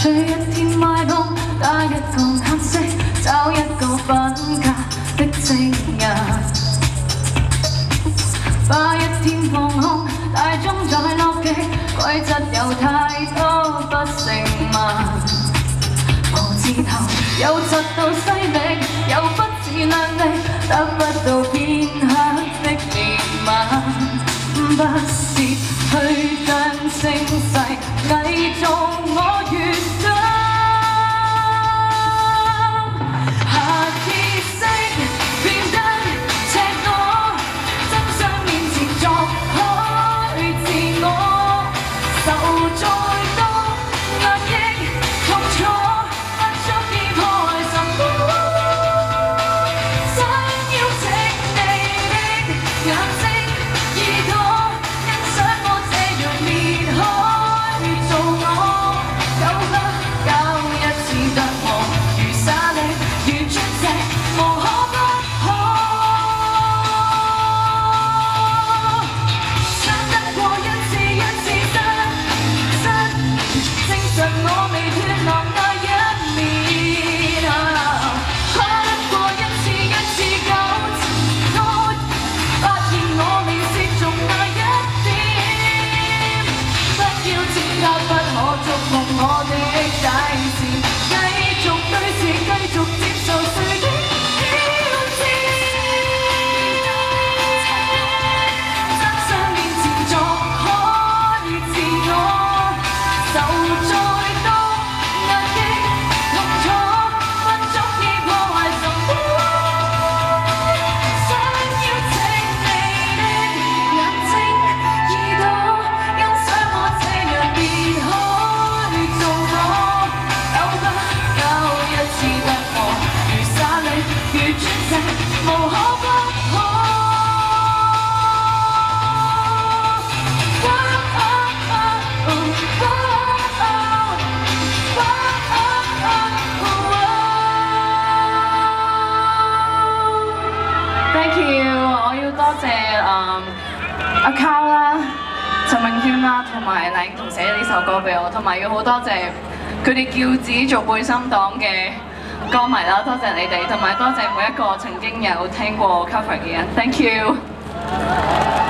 睡一天歪风，打一个黑色，找一个分隔的情人。把一天放空，大钟在落極，規則有太多不成文。無字头又窒到西我未脫落 Thank you，我要多謝誒阿 Carl 啦、陳詠謙啦，同埋靚同寫呢首歌俾我，同埋要好多謝佢哋叫自己做背心黨嘅歌迷啦，多謝你哋，同埋多謝每一個曾經有聽過 cover 嘅人，Thank you。